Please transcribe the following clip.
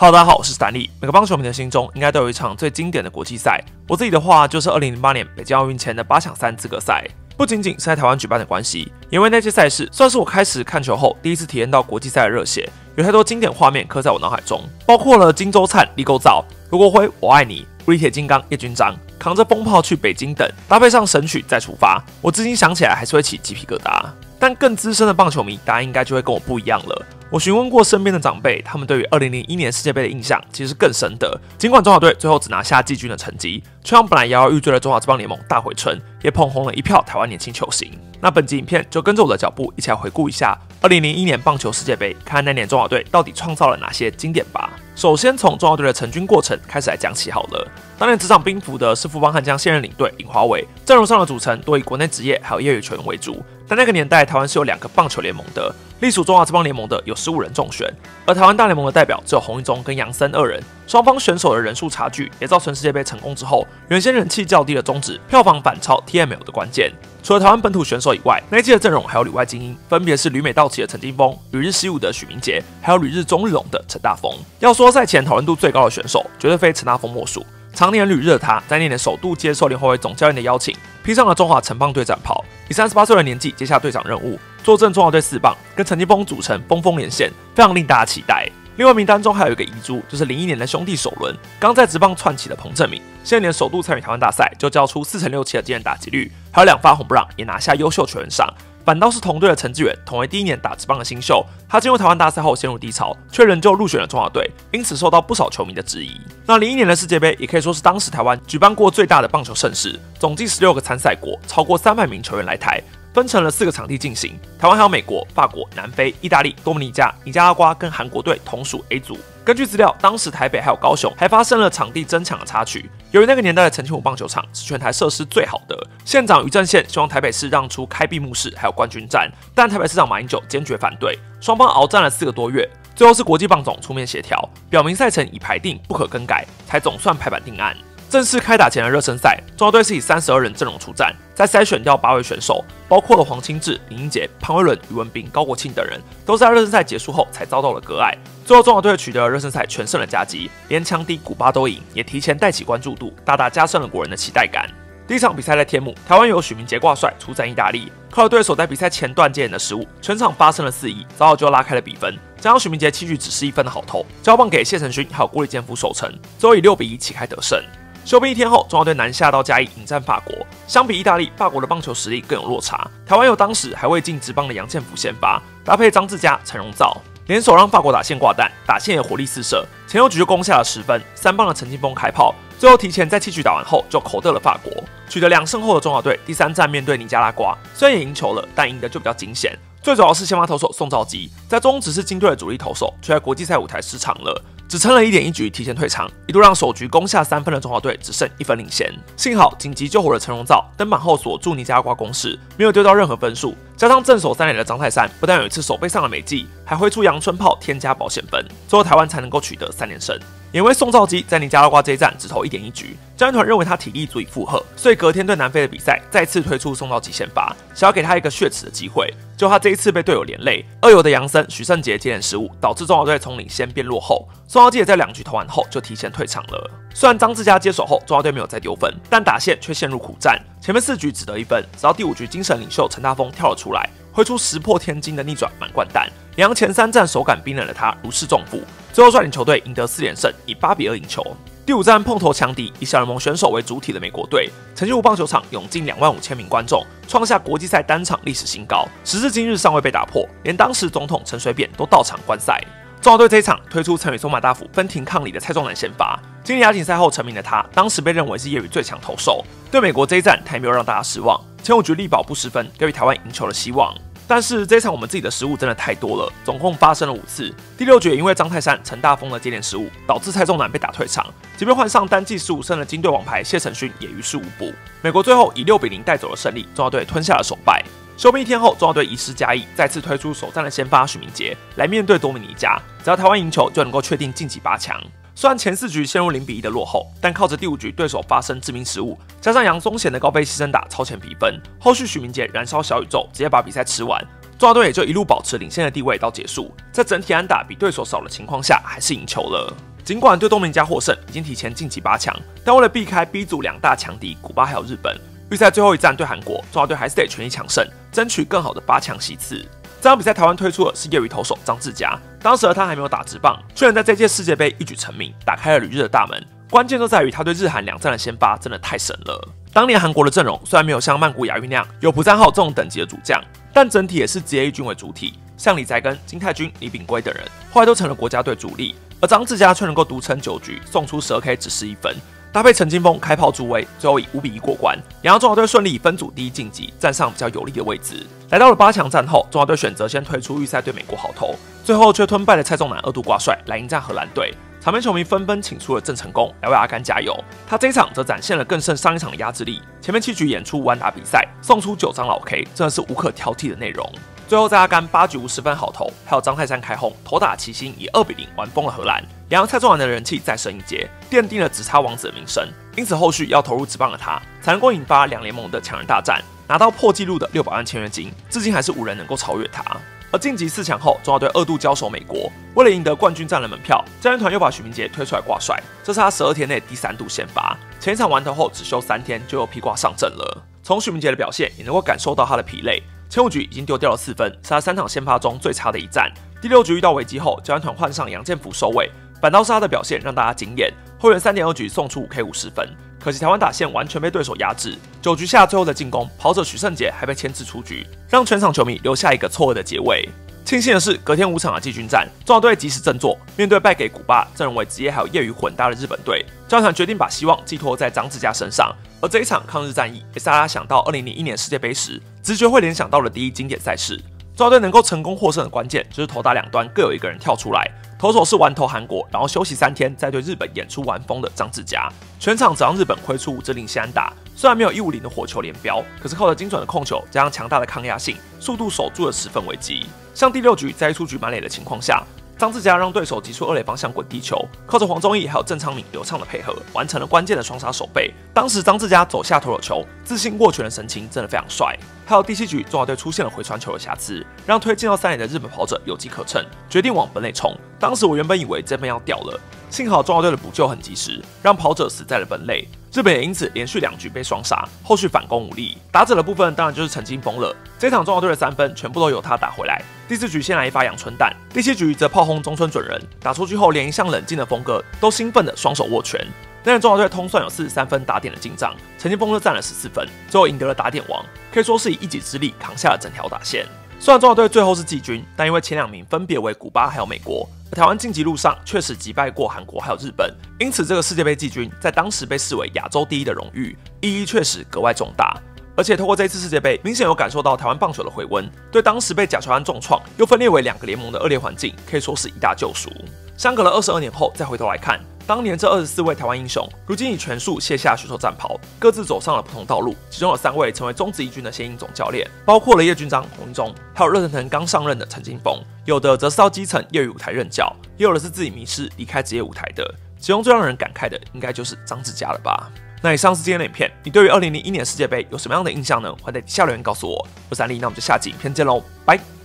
好大家好，我是史丹利。每个棒球迷的心中应该都有一场最经典的国际赛。我自己的话，就是2008年北京奥运前的八强三资格赛。不仅仅是在台湾举办的关系，因为那届赛事算是我开始看球后第一次体验到国际赛的热血。有太多经典画面刻在我脑海中，包括了金周灿、李构造、卢国辉、我爱你、无敌铁金刚、叶军章扛着风炮去北京等，搭配上神曲再出发，我至今想起来还是会起鸡皮疙瘩。但更资深的棒球迷，大家应该就会跟我不一样了。我询问过身边的长辈，他们对于二零零一年世界杯的印象其实更深的。尽管中华队最后只拿下季军的成绩，却让本来摇摇欲坠的中华职棒联盟大回春，也捧红了一票台湾年轻球星。那本集影片就跟着我的脚步，一起来回顾一下二零零一年棒球世界杯，看看那年中华队到底创造了哪些经典吧。首先从中华队的成军过程开始来讲起好了。当年执掌兵符的是富邦悍将现任领队尹华伟，阵容上的组成多以国内职业还有业余球员为主。在那个年代，台湾是有两个棒球联盟的，隶属中华职棒联盟的有十五人中选，而台湾大联盟的代表只有洪一中跟杨森二人。双方选手的人数差距，也造成世界杯成功之后，原先人气较低的中止，票房反超 TML 的关键。除了台湾本土选手以外，那一届的阵容还有旅外精英，分别是旅美道奇的陈金峰、旅日西武的许明杰，还有旅日中日龙的陈大峰。要说赛前讨论度最高的选手，绝对非陈大峰莫属。常年旅日的他，在那年首度接受联合会总教练的邀请，披上了中华城棒队战袍，以三十八岁的年纪接下队长任务，坐镇中华队四棒，跟陈金峰组成峰峰连线，非常令大家期待。另外名单中还有一个遗珠，就是零一年的兄弟首轮，刚在职棒窜起的彭正明，现年首度参与台湾大赛，就交出四成六七的惊人打击率，还有两发红不让，也拿下优秀球员赏。反倒是同队的陈志远，同为第一年打职棒的新秀，他进入台湾大赛后陷入低潮，却仍旧入选了中华队，因此受到不少球迷的质疑。那零一年的世界杯也可以说是当时台湾举办过最大的棒球盛事，总计十六个参赛国，超过三百名球员来台，分成了四个场地进行。台湾还有美国、法国、南非、意大利、多米尼加、尼加拉瓜跟韩国队同属 A 组。根据资料，当时台北还有高雄还发生了场地争抢的插曲。由于那个年代的陈清武棒球场是全台设施最好的，县长于正宪希望台北市让出开闭幕式还有冠军战，但台北市长马英九坚决反对。双方鏖战了四个多月，最后是国际棒总出面协调，表明赛程已排定，不可更改，才总算排版定案。正式开打前的热身赛，中华队是以三十二人阵容出战，在筛选掉八位选手，包括了黄清志、林英杰、潘威伦、余文斌、高国庆等人，都在热身赛结束后才遭到了割爱。最后，中华队取得了热身赛全胜的佳绩，连强敌古巴都赢，也提前带起关注度，大大加深了国人的期待感。第一场比赛在天母，台湾由许明杰挂帅出战意大利，靠着对手在比赛前段接演的失误，全场发生了四亿，早早就拉开了比分。加上许明杰七局只失一分的好投，交棒给谢承勋还有郭立坚夫守城，最后以六比一旗开得胜。休兵一天后，中华队南下到嘉义迎战法国。相比意大利，法国的棒球实力更有落差。台湾有当时还未进职棒的杨建福先发，搭配张志佳、陈荣造，联手让法国打线挂弹，打线也火力四射。前六局就攻下了十分，三棒的陈金峰开炮，最后提前在七局打完后就口得了法国。取得两胜后的中华队，第三战面对尼加拉瓜，虽然也赢球了，但赢得就比较惊险。最主要是先发投手宋兆基，在中职是金队的主力投手，却在国际赛舞台失常了。只撑了一点一局，提前退场，一度让首局攻下三分的中华队只剩一分领先。幸好紧急救火的陈荣造登板后锁住尼加拉瓜攻势，没有丢到任何分数。加上正手三垒的张泰山不但有一次手背上的美记，还挥出阳春炮添加保险分，最后台湾才能够取得三连胜。因为宋兆基在尼加拉瓜这一战只投一点一局，教练团认为他体力足以负荷，所以隔天对南非的比赛再次推出宋兆基先发，想要给他一个血耻的机会。就他这一次被队友连累，二游的杨森、许胜杰接连失误，导致中华队从领先变落后。宋兆基也在两局投完后就提前退场了。虽然张志佳接手后，中华队没有再丢分，但打线却陷入苦战。前面四局只得一分，直到第五局精神领袖陈大峰跳了出来，挥出石破天惊的逆转满贯弹。两前三战手感冰冷的他如释重负，最后率领球队赢得四连胜，以八比二赢球。第五站碰头强敌，以小联盟选手为主体的美国队，陈金湖棒球场涌进两万五千名观众，创下国际赛单场历史新高，时至今日尚未被打破，连当时总统陈水扁都到场观赛。中华队这一场推出曾与松马大辅分庭抗礼的蔡仲南先发，经历亚锦赛后成名的他，当时被认为是业余最强投手，对美国这一战他也没有让大家失望，前五局力保不失分，给予台湾赢球的希望。但是这一场我们自己的失误真的太多了，总共发生了五次。第六局也因为张泰山、陈大峰的接连失误，导致蔡仲南被打退场。即便换上单季十五胜的金队王牌谢承勋，也于事无补。美国最后以六比零带走了胜利，中华队吞下了首败。休兵一天后，中华队移师嘉义，再次推出首战的先发许明杰来面对多米尼加，只要台湾赢球就能够确定晋级八强。虽然前四局陷入零比一的落后，但靠着第五局对手发生致命失误，加上杨宗贤的高飞牺牲打超前比分，后续许明杰燃烧小宇宙，直接把比赛吃完。中华队也就一路保持领先的地位到结束，在整体安打比对手少的情况下，还是赢球了。尽管对东明加获胜，已经提前晋级八强，但为了避开 B 组两大强敌古巴还有日本，预赛最后一战对韩国，中华队还是得全力抢胜，争取更好的八强席次。这场比赛台湾推出的是业余投手张志佳，当时他还没有打直棒，却能在这届世界杯一举成名，打开了旅日的大门。关键就在于他对日韩两战的先发真的太神了。当年韩国的阵容虽然没有像曼谷亚运那样有朴赞浩这种等级的主将，但整体也是职业军为主体，像李在根、金泰君、李炳圭等人，后来都成了国家队主力，而张志佳却能够独撑九局，送出十二 K 只失一分。搭配陈金峰开炮助威，最后以五比一过关，也让中华队顺利分组第一晋级，站上比较有利的位置。来到了八强战后，中华队选择先退出预赛对美国好投，最后却吞败了蔡仲南二度挂帅来迎战荷兰队。场面球迷纷纷请出了郑成功来为阿甘加油，他这一场则展现了更胜上一场的压制力。前面七局演出完打比赛，送出九张老 K，真的是无可挑剔的内容。最后在阿甘八局无十分好投，还有张泰山开轰，投打齐心，以二比零完封了荷兰。两让蔡仲完的人气再升一阶，奠定了直插王子的名声。因此，后续要投入职棒的他，才能够引发两联盟的强人大战，拿到破纪录的六百万签约金，至今还是无人能够超越他。而晋级四强后，中华队二度交手美国，为了赢得冠军战的门票，教练团又把许明杰推出来挂帅，这是他十二天内第三度先发。前一场完投后只休三天，就又披挂上阵了。从许明杰的表现，也能够感受到他的疲累。前五局已经丢掉了四分，是他三场先发中最差的一战。第六局遇到危机后，教练团换上杨建福收尾。反倒是他的表现让大家惊艳，后援三点二局送出五 K 五十分，可惜台湾打线完全被对手压制。九局下最后的进攻，跑者许胜杰还被牵制出局，让全场球迷留下一个错愕的结尾。庆幸的是，隔天五场的季军战，中华队及时振作，面对败给古巴、阵容为职业还有业余混搭的日本队，教练团决定把希望寄托在张志佳身上。而这一场抗日战役，也是大家想到二零零一年世界杯时，直觉会联想到的第一经典赛事。中华队能够成功获胜的关键，就是投打两端各有一个人跳出来。投手是完投韩国，然后休息三天，再对日本演出完疯的张志佳。全场只让日本挥出五支领先打，虽然没有一五零的火球连标，可是靠着精准的控球加上强大的抗压性，速度守住了十分危机。像第六局在一出局满垒的情况下。张志佳让对手击出二垒方向滚地球，靠着黄宗义还有郑昌敏流畅的配合，完成了关键的双杀守备。当时张志佳走下投了球，自信握拳的神情真的非常帅。还有第七局中华队出现了回传球的瑕疵，让推进到三垒的日本跑者有机可乘，决定往本垒冲。当时我原本以为这边要掉了，幸好中华队的补救很及时，让跑者死在了本垒。日本也因此连续两局被双杀，后续反攻无力。打者的部分当然就是陈金峰了。这场中华队的三分全部都由他打回来。第四局先来一发阳春弹，第七局则炮轰中村准人。打出去后，连一向冷静的峰哥都兴奋的双手握拳。那日中华队通算有四十三分打点的进账，陈金峰就占了十四分，最后赢得了打点王，可以说是以一己之力扛下了整条打线。虽然中华队最后是季军，但因为前两名分别为古巴还有美国，台湾晋级路上确实击败过韩国还有日本，因此这个世界杯季军在当时被视为亚洲第一的荣誉，意义确实格外重大。而且透过这次世界杯，明显有感受到台湾棒球的回温，对当时被甲球案重创又分裂为两个联盟的恶劣环境，可以说是一大救赎。相隔了二十二年后再回头来看。当年这二十四位台湾英雄，如今已全数卸下选手战袍，各自走上了不同道路。其中有三位成为中职一军的现役总教练，包括了叶军章、洪中，还有热腾腾刚上任的陈金峰。有的则是到基层业余舞台任教，也有的是自己迷失离开职业舞台的。其中最让人感慨的，应该就是张志佳了吧？那以上是今天的影片，你对于二零零一年世界杯有什么样的印象呢？欢迎在底下留言告诉我。我是三立，那我们就下集影片见喽，拜。